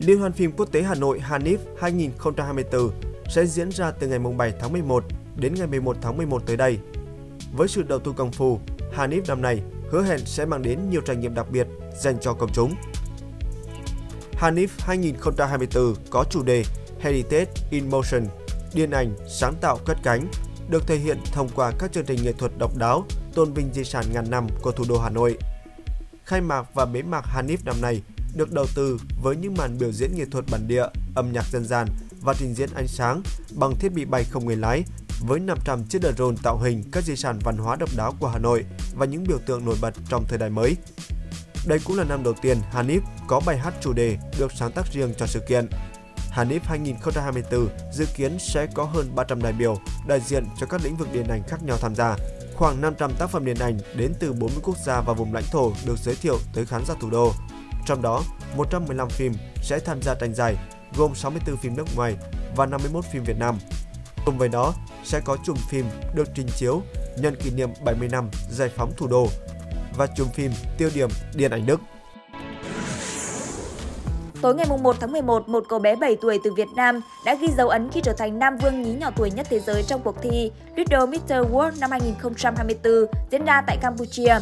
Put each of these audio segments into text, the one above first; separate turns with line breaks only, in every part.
Liên hoan phim quốc tế Hà Nội Hanif 2024 sẽ diễn ra từ ngày 7 tháng 11 đến ngày 11 tháng 11 tới đây. Với sự đầu tư công phu, Hanif năm nay hứa hẹn sẽ mang đến nhiều trải nghiệm đặc biệt dành cho công chúng. Hanif 2024 có chủ đề Heritage in Motion, điên ảnh, sáng tạo cất cánh, được thể hiện thông qua các chương trình nghệ thuật độc đáo tôn vinh di sản ngàn năm của thủ đô Hà Nội. Khai mạc và bế mạc Hanif năm nay được đầu tư với những màn biểu diễn nghệ thuật bản địa, âm nhạc dân gian và trình diễn ánh sáng bằng thiết bị bay không người lái với 500 chiếc drone tạo hình các di sản văn hóa độc đáo của Hà Nội và những biểu tượng nổi bật trong thời đại mới. Đây cũng là năm đầu tiên Hanif có bài hát chủ đề được sáng tác riêng cho sự kiện. Hanif 2024 dự kiến sẽ có hơn 300 đại biểu đại diện cho các lĩnh vực điện ảnh khác nhau tham gia. Khoảng 500 tác phẩm điện ảnh đến từ 40 quốc gia và vùng lãnh thổ được giới thiệu tới khán giả thủ đô. Trong đó, 115 phim sẽ tham gia tranh giải, gồm 64 phim nước ngoài và 51 phim Việt Nam. Cùng với đó, sẽ có chùm phim được trình chiếu nhân kỷ niệm 70 năm giải phóng thủ đô và chùm phim tiêu điểm điện ảnh Đức.
Tối ngày 1 tháng 11, một cậu bé 7 tuổi từ Việt Nam đã ghi dấu ấn khi trở thành nam vương nhí nhỏ tuổi nhất thế giới trong cuộc thi Riddle Mr. World năm 2024 diễn ra tại Campuchia.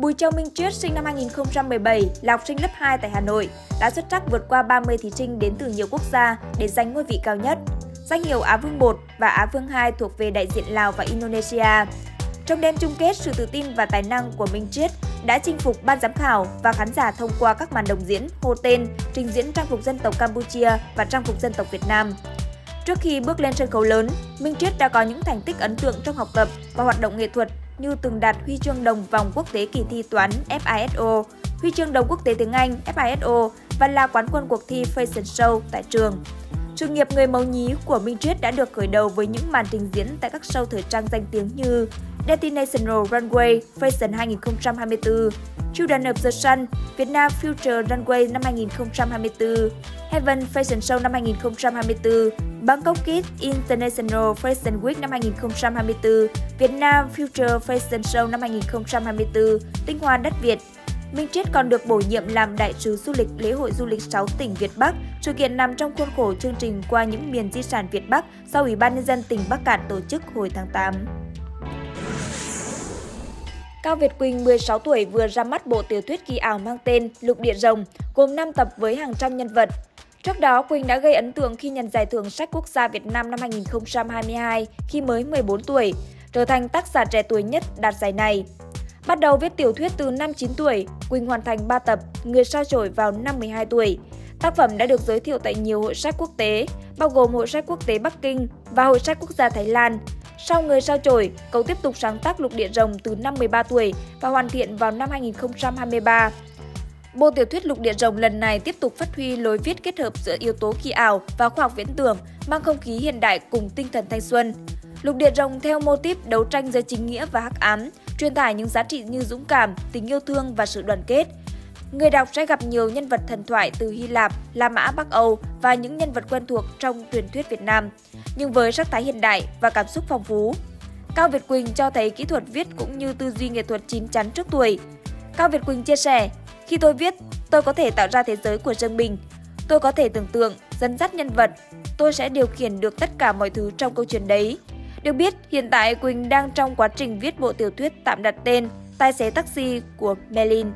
Bùi Châu Minh Triết sinh năm 2017 là học sinh lớp 2 tại Hà Nội, đã xuất sắc vượt qua 30 thí sinh đến từ nhiều quốc gia để giành ngôi vị cao nhất. Danh hiệu Á Vương 1 và Á Vương 2 thuộc về đại diện Lào và Indonesia. Trong đêm chung kết, sự tự tin và tài năng của Minh Triết đã chinh phục ban giám khảo và khán giả thông qua các màn đồng diễn, hô tên, trình diễn trang phục dân tộc Campuchia và trang phục dân tộc Việt Nam. Trước khi bước lên sân khấu lớn, Minh Triết đã có những thành tích ấn tượng trong học tập và hoạt động nghệ thuật như từng đạt huy chương đồng vòng quốc tế kỳ thi toán FISO, huy chương đồng quốc tế tiếng Anh FISO và là quán quân cuộc thi Fashion Show tại trường. Sự nghiệp người mẫu nhí của Minh Triết đã được khởi đầu với những màn trình diễn tại các show thời trang danh tiếng như Destinational Runway Fashion 2024, Children of the Sun, Việt Nam Future Runway năm 2024, Heaven Fashion Show năm 2024, Bangkok Kids International Fashion Week năm 2024, Việt Nam Future Fashion Show năm 2024, Tinh Hoa đất Việt, Minh Triết còn được bổ nhiệm làm đại sứ du lịch lễ hội du lịch 6 tỉnh Việt Bắc. Sự kiện nằm trong khuôn khổ chương trình qua những miền di sản Việt Bắc do Ủy ban nhân dân tỉnh Bắc Cạn tổ chức hồi tháng 8. Cao Việt Quỳnh, 16 tuổi vừa ra mắt bộ tiểu thuyết kỳ ảo mang tên Lục Địa Rồng, gồm 5 tập với hàng trăm nhân vật. Trước đó, Quỳnh đã gây ấn tượng khi nhận giải thưởng sách quốc gia Việt Nam năm 2022 khi mới 14 tuổi, trở thành tác giả trẻ tuổi nhất đạt giải này. Bắt đầu viết tiểu thuyết từ năm 9 tuổi, Quỳnh hoàn thành 3 tập Người sao chổi vào năm 12 tuổi. Tác phẩm đã được giới thiệu tại nhiều hội sách quốc tế, bao gồm Hội sách quốc tế Bắc Kinh và Hội sách quốc gia Thái Lan. Sau Người sao chổi, cậu tiếp tục sáng tác Lục Địa Rồng từ năm 13 tuổi và hoàn thiện vào năm 2023. Bộ tiểu thuyết Lục Địa Rồng lần này tiếp tục phát huy lối viết kết hợp giữa yếu tố kỳ ảo và khoa học viễn tưởng, mang không khí hiện đại cùng tinh thần thanh xuân. Lục Địa Rồng theo mô típ đấu tranh giữa chính nghĩa và hắc ám, truyền tải những giá trị như dũng cảm, tình yêu thương và sự đoàn kết. Người đọc sẽ gặp nhiều nhân vật thần thoại từ Hy Lạp, La Mã, Bắc Âu và những nhân vật quen thuộc trong truyền thuyết Việt Nam, nhưng với sắc thái hiện đại và cảm xúc phong phú. Cao Việt Quỳnh cho thấy kỹ thuật viết cũng như tư duy nghệ thuật chín chắn trước tuổi. Cao Việt Quỳnh chia sẻ, khi tôi viết, tôi có thể tạo ra thế giới của riêng mình. Tôi có thể tưởng tượng, dẫn dắt nhân vật. Tôi sẽ điều khiển được tất cả mọi thứ trong câu chuyện đấy. Được biết, hiện tại Quỳnh đang trong quá trình viết bộ tiểu thuyết tạm đặt tên Tài xế taxi của Melin.